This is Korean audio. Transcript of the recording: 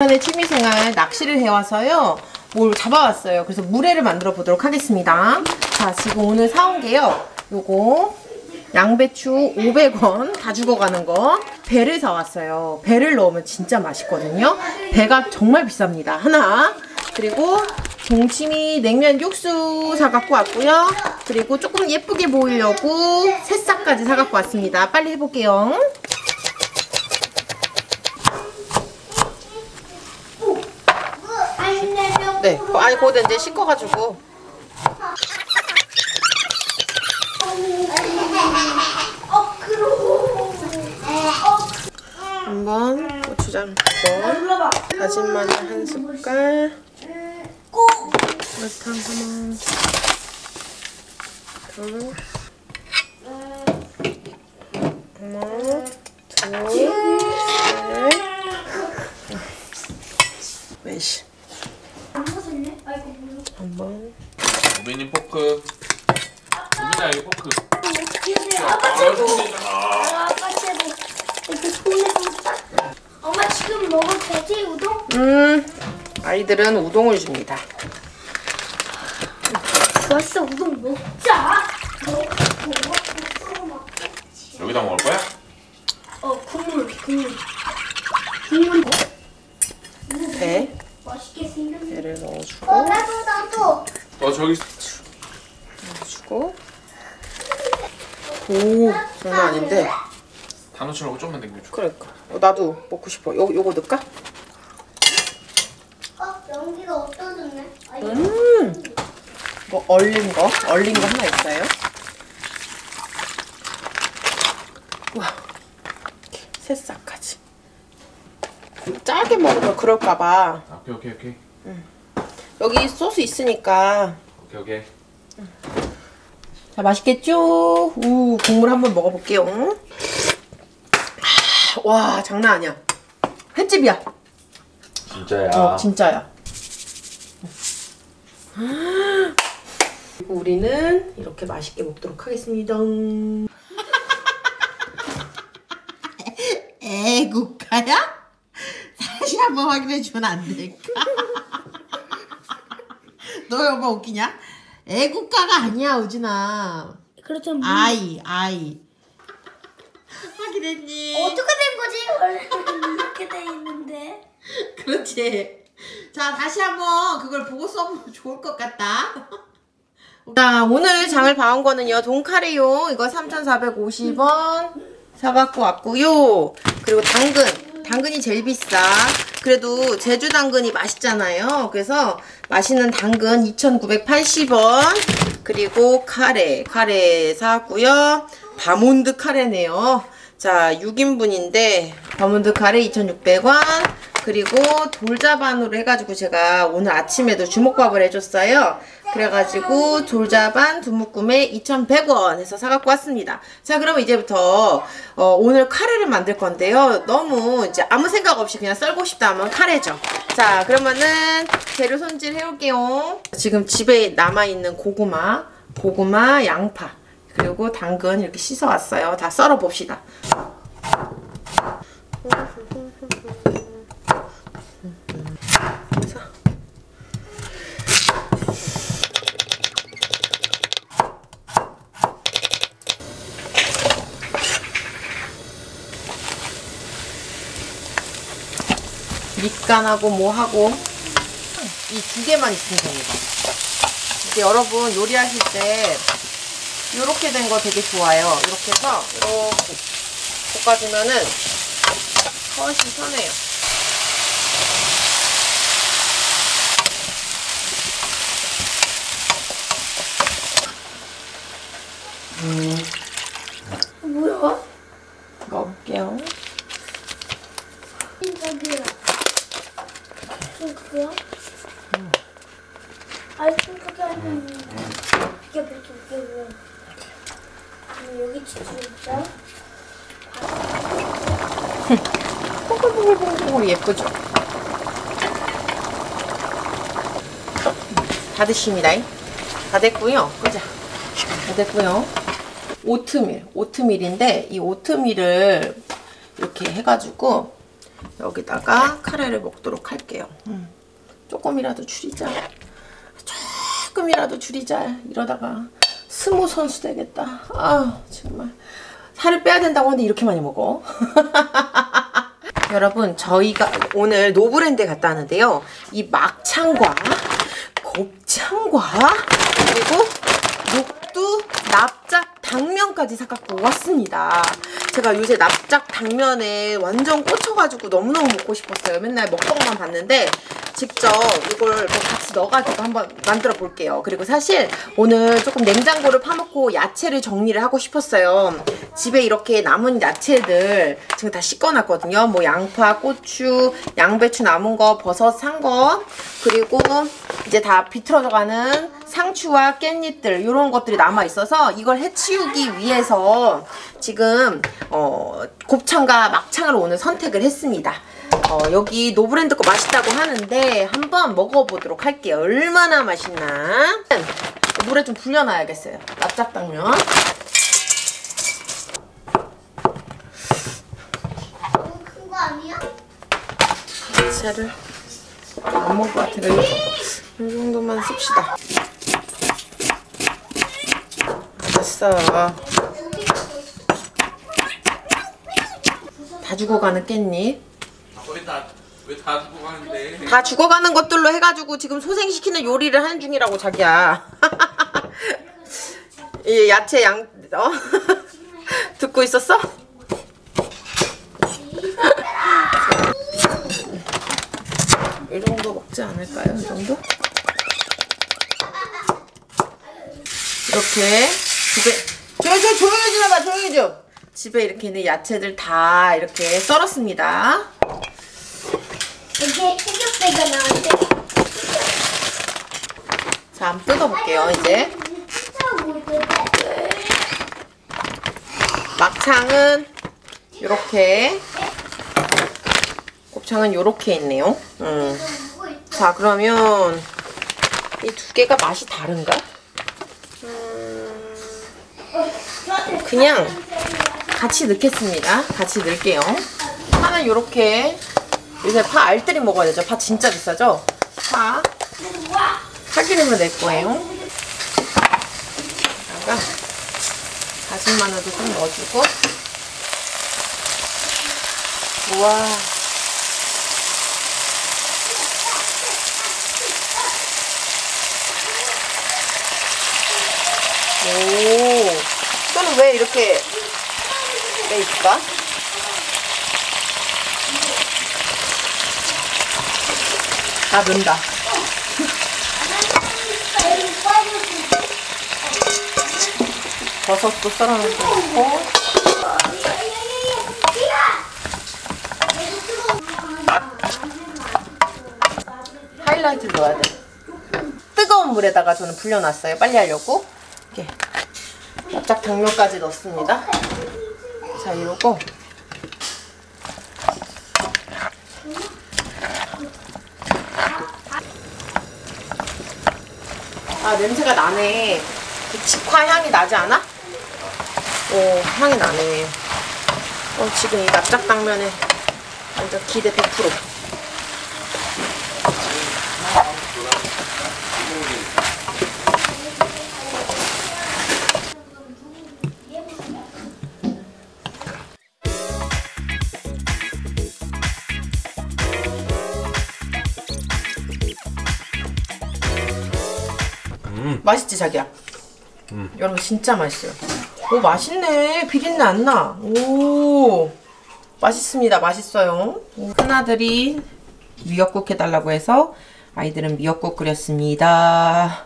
오랜만에 취미생활 낚시를 해와서요. 뭘 잡아왔어요. 그래서 물회를 만들어 보도록 하겠습니다. 자, 지금 오늘 사온 게요. 요거 양배추 500원 다 죽어가는 거 배를 사왔어요. 배를 넣으면 진짜 맛있거든요. 배가 정말 비쌉니다. 하나 그리고 동치미 냉면 육수 사갖고 왔고요. 그리고 조금 예쁘게 보이려고 새싹까지 사갖고 왔습니다. 빨리 해볼게요. 네, 아니 거기다 이제 씻어가지고. 한번 고추장 한번 다진 마늘 한 숟갈. 설탕 하나 둘 하나 둘셋 넷 한번 우빈이 포크. 우빈아 여기 포크. 엄마 지금 돼지 우동? 음 아이들은 우동을 줍니다 좋았어 우동 먹자. 여기다 먹을 거야? 어 국물 국물 국물 배 맛있게 생겼네. 배를 넣어주고 나도 나도. 어 저기 주고 오 장난 아닌데 단호치라고 좀만 당겨줘. 그러니까 어, 나도 먹고 싶어 요, 요거 넣을까? 어 연기가 없어졌네. 아니, 음 뭐 얼린 거 얼린 거 하나 있어요 우와 새싹까지 짜게 먹으면 그럴까봐 아, 오케이 오케이 오케이 여기 소스 있으니까 오케이 오케이. 자, 맛있겠죠? 우, 국물 한번 먹어볼게요. 아, 와, 장난 아니야. 횟집이야. 진짜야. 어, 진짜야. 그리고 우리는 이렇게 맛있게 먹도록 하겠습니다. 애국가야? 다시 한번 확인해 주면 안 될까? 너 여보 웃기냐? 애국가가 아니야, 우진아. 그렇다면 아이, 아이. 확인했니? 어떻게 된 거지? 원래는 이렇게 돼 있는데. 그렇지. 자, 다시 한번 그걸 보고 써보면 좋을 것 같다. 자, 오늘 장을 봐온 거는요, 돈카레용, 이거 3,450원 사갖고 왔고요. 그리고 당근, 당근이 제일 비싸. 그래도 제주 당근이 맛있잖아요. 그래서 맛있는 당근 2,980원. 그리고 카레, 카레 사왔고요. 바몬드 카레네요. 자, 6인분인데, 바몬드 카레 2,600원. 그리고 돌자반으로 해가지고 제가 오늘 아침에도 주먹밥을 해줬어요. 그래가지고 돌자반 두묶음에 2,100원 해서 사갖고 왔습니다. 자, 그러면 이제부터 어, 오늘 카레를 만들 건데요. 너무 이제 아무 생각 없이 그냥 썰고 싶다 하면 카레죠. 자, 그러면은 재료 손질 해올게요. 지금 집에 남아있는 고구마, 고구마, 양파, 그리고 당근 이렇게 씻어왔어요. 다 썰어 봅시다. 밑간하고 뭐하고 이 두 개만 있으면 됩니다. 이제 여러분 요리하실 때 이렇게 된 거 되게 좋아요. 이렇게 해서 이렇게 볶아주면은 훨씬 편해요. 뭐야? 먹을게요. 저기야. 핑크야? 아이 핑크가 아니면 이게 이렇게 이게 왜? 그럼 여기 치즈 있죠? 뽀글뽀글뽀글 예쁘죠? 다 드십니다. 다 됐고요. 끄자. 다 됐고요. 오트밀, 오트밀인데 이 오트밀을 이렇게 해가지고 여기다가 카레를 먹도록 할게요. 음. 조금이라도 줄이자. 조금이라도 줄이자. 이러다가 스모 선수 되겠다. 아 정말 살을 빼야 된다고 하는데 이렇게 많이 먹어. 여러분 저희가 오늘 노브랜드에 갔다 왔는데요. 이 막창과 곱창과 그리고 녹두 납작 당면까지 사갖고 왔습니다. 제가 요새 납작 당면에 완전 꽂혀가지고 너무너무 먹고 싶었어요. 맨날 먹방만 봤는데 직접 이걸 뭐 같이 넣어가지고 한번 만들어 볼게요. 그리고 사실 오늘 조금 냉장고를 파놓고 야채를 정리를 하고 싶었어요. 집에 이렇게 남은 야채들 지금 다 씻어놨거든요. 뭐 양파, 고추, 양배추 남은 거, 버섯 산 거, 그리고 이제 다 비틀어져가는 상추와 깻잎들 이런 것들이 남아 있어서 이걸 해치우기 위해서 지금 어, 곱창과 막창을 오늘 선택을 했습니다. 어, 여기 노브랜드 거 맛있다고 하는데 한번 먹어보도록 할게요. 얼마나 맛있나? 물에 좀 불려놔야겠어요. 납작당면. 너무 큰거 아니야? 야채를 안 먹을 것 같아요. 이 정도만 씁시다. 됐어. 다 죽어가는 깻잎. 왜다왜다 두고 가는데? 다 죽어가는 것들로 해가지고 지금 소생시키는 요리를 하는 중이라고 자기야. 이 야채 양 어? 듣고 있었어? 이 정도 먹지 않을까요? 이 정도? 이렇게 집에 조용히 좀 조용히 좀 해봐 조용히 좀 집에 이렇게 있는 야채들 다 이렇게 썰었습니다. 이게 태격배가 나오는데 자, 한번 뜯어볼게요, 이제. 막창은 이렇게 곱창은 이렇게 있네요. 음. 자, 그러면 이 두 개가 맛이 다른가? 음, 그냥 같이 넣겠습니다. 같이 넣을게요. 파는 이렇게 요새 파 알뜰히 먹어야 되죠. 파 진짜 비싸죠? 파 파기름을 낼 거예요. 여기다가 다진 마늘도 좀 넣어주고 우와 오 이거는 왜 이렇게 돼 있을까? 다 넣는다 버섯도 썰어놓고 하이라이트를 넣어야 돼. 뜨거운 물에다가 저는 불려놨어요. 빨리 하려고. 이렇게 납작 당면까지 넣습니다. 자, 이러고 아, 냄새가 나네. 그 직화 향이 나지 않아? 오, 향이 나네. 어, 지금 이 납작 당면에 완전 기대 100%. 맛있지 자기야? 여러분 진짜 맛있어요. 오 맛있네. 비린내 안 나. 오 맛있습니다. 맛있어요. 오, 큰아들이 미역국 해달라고 해서 아이들은 미역국 끓였습니다.